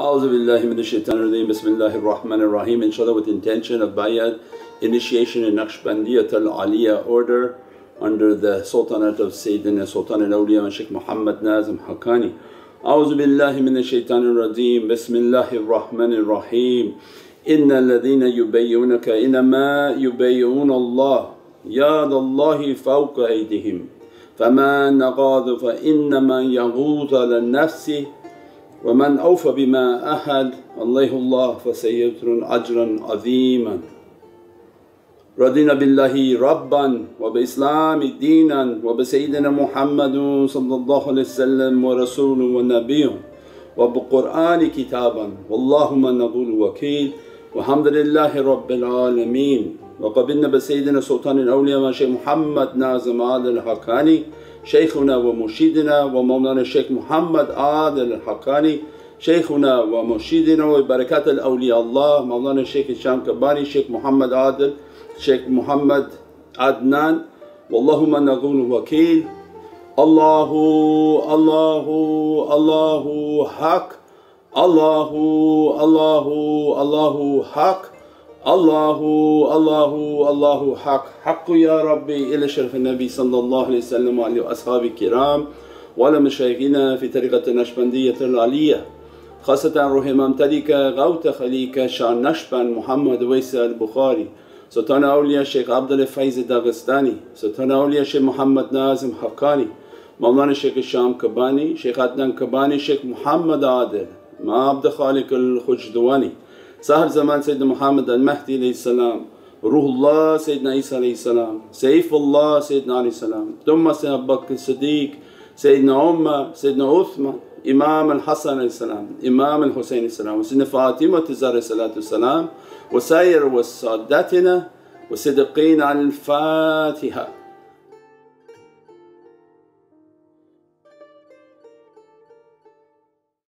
Minash shaitanir rajeem. Bismillahir Rahmanir Rahim. Inshallah with intention of bayat initiation in Naqshbandiyat al-Aliyah order under the Sultanate of Sayyidina Sultan al-Awliya and Shaykh Muhammad Nazim Haqqani. A'udhu billahi minash shaitanir rajeem. Bismillahir Rahmanir Rahim. إن الذين يبيعونك إنما يبيعون الله يد الله فوق أيديهم فمن نقض فإنما يغوض على نفسه ومن أوفى بما أحد الله الله فسيؤجر أجرا عظيما. رضينا بالله ربا وبإسلام دينا وبسيدنا محمد صلى الله عليه وسلم ورسوله ونبيه وبقرآن كتابا. والله من نقول وكيل والحمد لله رب العالمين. وقبلنا بسيدنا سلطان الأولياء وشيخ محمد ناظم عادل الحقاني شيخنا ومرشدنا ومولانا الشيخ محمد عادل الحقاني شيخنا ومرشدنا وبركات الأولياء الله مولانا الشيخ الشام كباني الشيخ محمد عادل الشيخ محمد عدنان واللهم نقول وكيل الله الله الله حق الله الله الله حق الله الله الله حق حق يا ربي إلى شرف النبي صلى الله عليه وسلم وعلى أصحابه الكرام وعلى مشايخنا في طريقة النشبندية العلية خاصة روح إمام تلك غوث خليك شان نشبن محمد ويس البخاري سلطان أولياء الشيخ عبد الفيز الداغستاني سلطان أولياء الشيخ محمد نازم حقاني مولانا الشيخ الشام كباني شيخ عدنان كباني شيخ محمد عادل مع عبد خالق الخجدواني صاحب زمان سيدنا محمد المهدي عليه السلام روح الله سيدنا عيسى عليه السلام سيف الله سيدنا عليه السلام. ثم سيدنا أبو بكر الصديق سيدنا عمر سيدنا عثمان إمام الحسن عليه السلام إمام الحسين عليه السلام وسيدنا فاطمة الزهراء الصلاة والسلام وسائر وسادتنا وصدقين على الفاتحة.